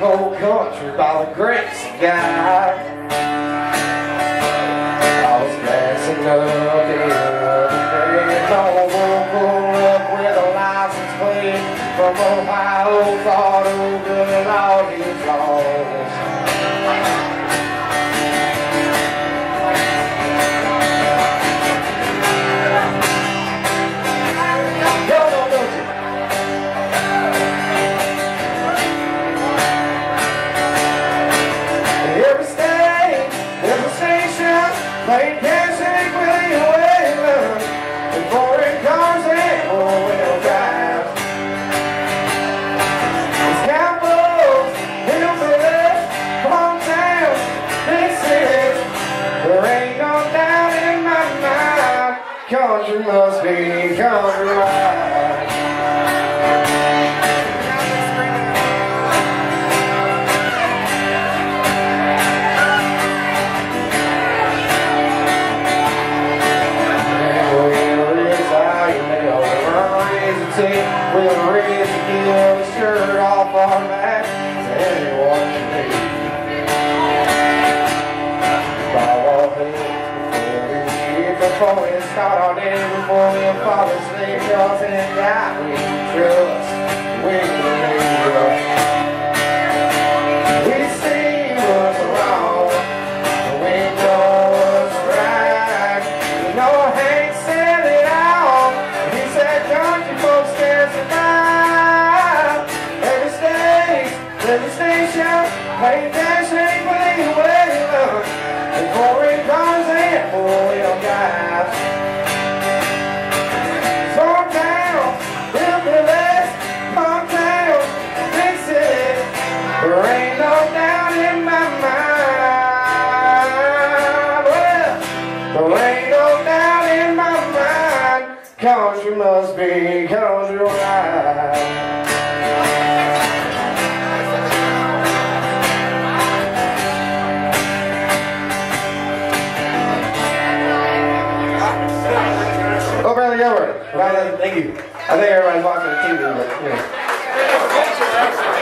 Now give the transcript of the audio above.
cold country by the grace of God. I was passing up the other day. No one pulled up with a license plate from Ohio. Thought, oh, playing dancing with. Before it comes in, four-wheel drive. It's hometown. There ain't no doubt in my mind, country must be country We'll raise the gill, shirt off our back to anyone be. Bow our heads before we we start our day, before we fall asleep, cause in we trust, we In my mind. Country must be country right. Over there, over. Right, thank you. I think everybody's watching the TV, but you know.